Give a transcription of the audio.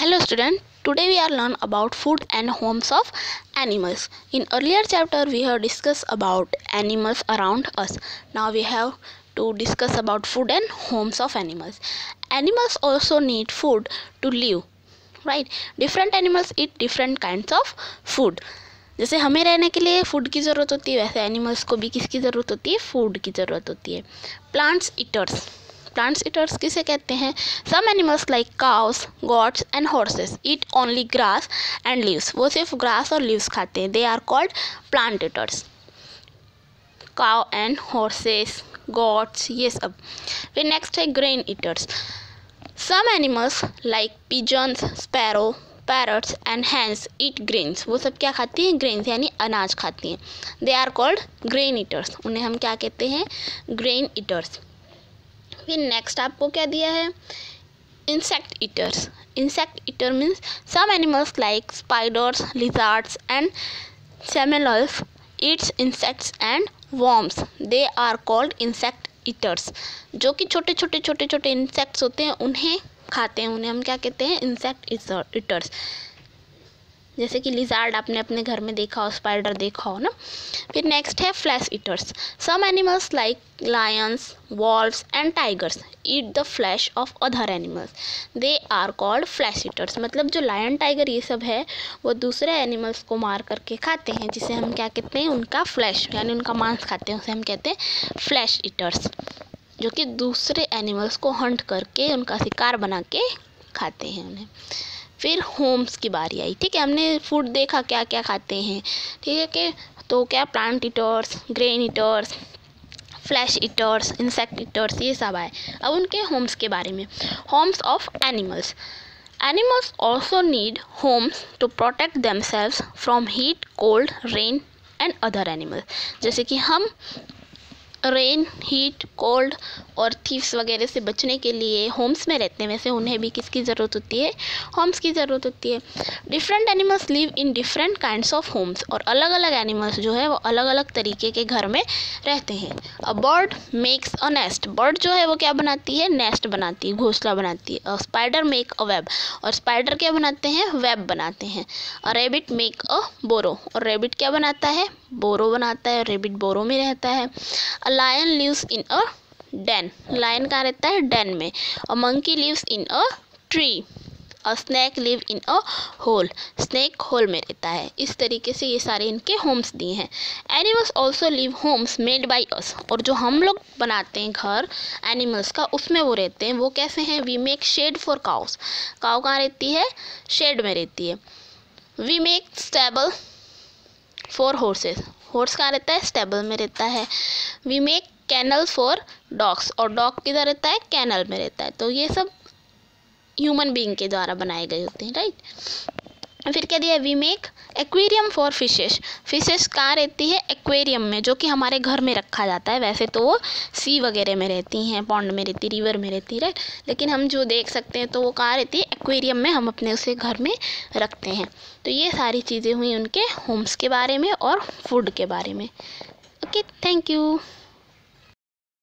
Hello student, today we are learn about food and homes of animals. In earlier chapter we have discussed about animals around us. Now we have to discuss about food and homes of animals. Animals also need food to live. Right? Different animals eat different kinds of food. जैसे हमें रहने के लिए food की ज़रूरत होती है वैसे एनिमल्स को भी किसकी ज़रूरत होती है फ़ूड की ज़रूरत होती है प्लांट्स ईटर्स प्लांट्स ईटर्स किसे कहते हैं? Some animals like cows goats and horses eat only grass and leaves वो सिर्फ़ ग्रास और लीव्स खाते हैं. They are called plant eaters cow and horses goats ये सब. फिर नेक्स्ट है grain eaters some animals like pigeons sparrow parrots and hens eat grains वो सब क्या खाती हैं? ग्रेन्स यानी अनाज खाती हैं. They are called grain eaters उन्हें हम क्या कहते हैं? ग्रेन ईटर्स फिर नेक्स्ट आपको क्या दिया है? Insect eaters insect eater means some animals like spiders lizards and chameleons eats insects and worms they are called insect eaters जो कि छोटे छोटे छोटे छोटे इंसेक्ट्स होते हैं, उन्हें खाते हैं, उन्हें हम क्या कहते हैं? इंसेक्ट ईटर्स जैसे कि लिजार्ड आपने अपने घर में देखा हो स्पाइडर देखा हो ना? फिर नेक्स्ट है flesh eaters some animals like lions wolves and tigers eat the flesh of other animals they are called flesh eaters मतलब जो लायन टाइगर ये सब है, वो दूसरे एनिमल्स को मार करके खाते हैं, जिसे हम क्या कहते हैं? उनका फ्लैश यानी उनका मांस खाते हैं, उसे हम कहते हैं फ्लैश ईटर्स जो कि दूसरे एनिमल्स को हंट करके, उनका शिकार बना के खाते हैं उन्हें। फिर होम्स की बारी आई। ठीक है, हमने फ़ूड देखा क्या क्या खाते हैं। ठीक है कि तो क्या plant eaters grain eaters flesh eaters insect eaters ये सब आए। अब उनके होम्स के बारे में। Homes of animals. Animals also need homes to protect themselves from heat cold rain and other animals जैसे कि हम रेन हीट कोल्ड और थीव्स वगैरह से बचने के लिए होम्स में रहते हैं। वैसे उन्हें भी किसकी ज़रूरत होती है? होम्स की ज़रूरत होती है। Different animals live in different kinds of homes और अलग अलग एनिमल्स जो है वो अलग अलग तरीके के घर में रहते हैं। A bird makes a nest bird जो है वो क्या बनाती है? नेस्ट बनाती है, घोंसला बनाती है। स्पाइडर मेक अ वेब और स्पाइडर क्या बनाते हैं? वेब बनाते हैं। अ रेबिट मेक अ बोरो और रेबिट क्या बनाता है? बोरो बनाता है, रेबिट बोरो में रहता है। A lion lives in a den lion कहाँ रहता है? डेन में। A monkey lives in a tree a snake live in a hole snake hole में रहता है। इस तरीके से ये सारे इनके होम्स दिए हैं। Animals also live homes made by us और जो हम लोग बनाते हैं घर एनिमल्स का, उसमें वो रहते हैं। वो कैसे हैं? We make shed for cows cow कहाँ रहती है? शेड में रहती है। We make stable for horses horse कहाँ रहता है? स्टेबल में रहता है। We make kennel for dogs और डॉग किधर रहता है? कैनल में रहता है। तो ये सब ह्यूमन बींग के द्वारा बनाए गए होते हैं राइट फिर कह दिया we make aquarium for fishes fishes कहाँ रहती है? एक्वेरियम में, जो कि हमारे घर में रखा जाता है। वैसे तो वो सी वगैरह में रहती हैं पॉन्ड में रहती रिवर में रहती है लेकिन हम जो देख सकते हैं तो वो कहाँ रहती है? एक्वेरियम में हम अपने उसे घर में रखते हैं। तो ये सारी चीज़ें हुई उनके होम्स के बारे में और फ़ूड के बारे में। Okay thank you